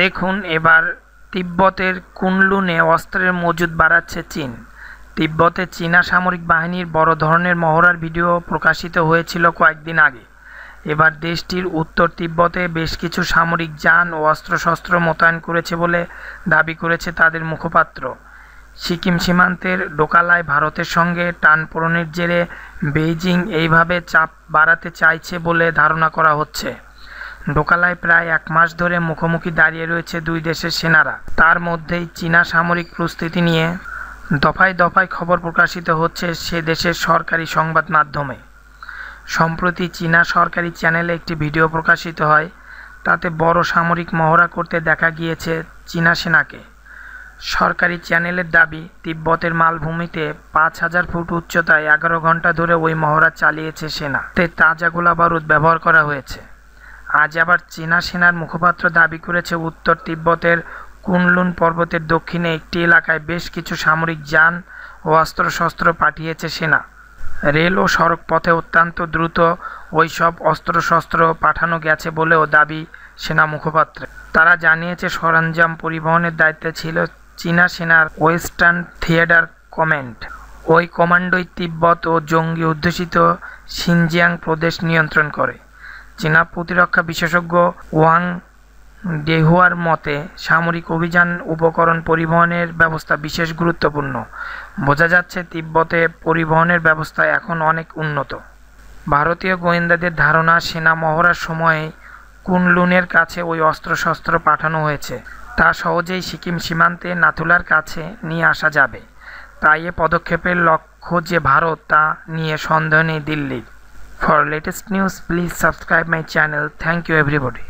দেখুন এবার তিব্বতের কুনলুনে অস্ত্রের মজুদ বাড়াচ্ছে চীন। তিব্বতে চীনা সামরিক বাহিনীর বড় ধরনের মহড়ার ভিডিও প্রকাশিত হয়েছিল কয়েকদিন আগে। এবার দেশটির উত্তর তিব্বতে বেশ কিছু সামরিক যান ও অস্ত্রশস্ত্র মোতায়েন করেছে বলে দাবি করেছে তাদের মুখপাত্র। সিকিম সীমান্তের ডোকালায় ভারতের সঙ্গে টানপোড়নের জেরে বেইজিং এইভাবে চাপ বাড়াতে চাইছে বলে ধারণা করা হচ্ছে। ডোকালায় প্রায় এক মাস ধরে মুখোমুখি দাঁড়িয়ে রয়েছে দুই দেশের সেনারা। তার মধ্যেই চীনা সামরিক প্রস্তুতি নিয়ে দফায় দফায় খবর প্রকাশিত হচ্ছে সে দেশের সরকারি সংবাদ মাধ্যমে। সম্প্রতি চীনা সরকারি চ্যানেলে একটি ভিডিও প্রকাশিত হয়, তাতে বড় সামরিক মহড়া করতে দেখা গিয়েছে চীনা সেনাকে। সরকারি চ্যানেলের দাবি, তিব্বতের মালভূমিতে পাঁচ হাজার ফুট উচ্চতায় এগারো ঘণ্টা ধরে ওই মহড়া চালিয়েছে সেনা। তে তাজা গোলা বারুদ ব্যবহার করা হয়েছে। আজ আবার চীনা সেনার মুখপাত্র দাবি করেছে, উত্তর তিব্বতের কুনলুন পর্বতের দক্ষিণে একটি এলাকায় বেশ কিছু সামরিক যান ও অস্ত্রশস্ত্র পাঠিয়েছে সেনা। রেল ও সড়ক পথে অত্যন্ত দ্রুত ওই সব অস্ত্রশস্ত্র পাঠানো গেছে বলেও দাবি সেনা মুখপাত্র তারা জানিয়েছে, সরঞ্জাম পরিবহনের দায়িত্বে ছিল চীনা সেনার ওয়েস্টার্ন থিয়েটার কমেন্ট ওই কমান্ডোই তিব্বত ও জঙ্গি অধ্যুষিত সিনজিয়াং প্রদেশ নিয়ন্ত্রণ করে। চীনা প্রতিরক্ষা বিশেষজ্ঞ ওয়াং ডেহুয়ার মতে, সামরিক অভিযান, উপকরণ পরিবহনের ব্যবস্থা বিশেষ গুরুত্বপূর্ণ। বোঝা যাচ্ছে তিব্বতে পরিবহনের ব্যবস্থা এখন অনেক উন্নত। ভারতীয় গোয়েন্দাদের ধারণা, সেনা মহড়ার সময়ে কুনলুনের কাছে ওই অস্ত্রশস্ত্র পাঠানো হয়েছে। তা সহজেই সিকিম সীমান্তে নাথুলার কাছে নিয়ে আসা যাবে। তাই এ পদক্ষেপের লক্ষ্য যে ভারত, তা নিয়ে সন্দেহ নেই দিল্লির। For latest news please subscribe my channel thank you everybody